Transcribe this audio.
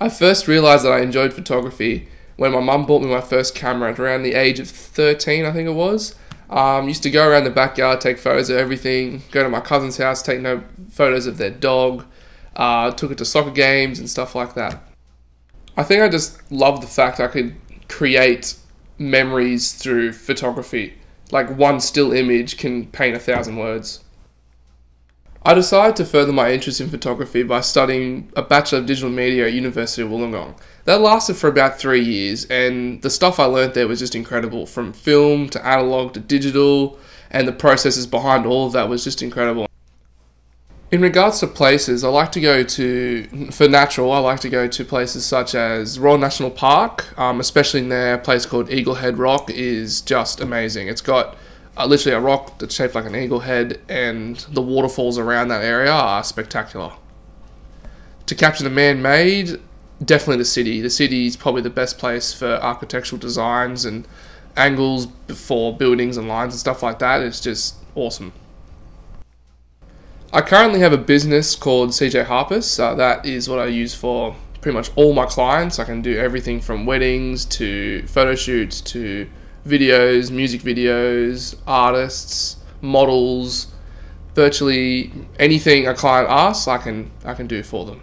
I first realized that I enjoyed photography when my mum bought me my first camera at around the age of 13, I think it was. Um, used to go around the backyard, take photos of everything, go to my cousin's house, take no photos of their dog, uh, took it to soccer games and stuff like that. I think I just love the fact I could create memories through photography. Like one still image can paint a thousand words. I decided to further my interest in photography by studying a Bachelor of Digital Media at University of Wollongong. That lasted for about three years, and the stuff I learned there was just incredible from film to analog to digital, and the processes behind all of that was just incredible. In regards to places, I like to go to, for natural, I like to go to places such as Royal National Park, um, especially in there, a place called Eaglehead Rock is just amazing. It's got uh, literally a rock that's shaped like an eagle head, and the waterfalls around that area are spectacular. To capture the man made, definitely the city. The city is probably the best place for architectural designs and angles for buildings and lines and stuff like that. It's just awesome. I currently have a business called CJ Harpas. Uh, that is what I use for pretty much all my clients. I can do everything from weddings to photo shoots to videos, music videos, artists, models, virtually anything a client asks, I can I can do for them.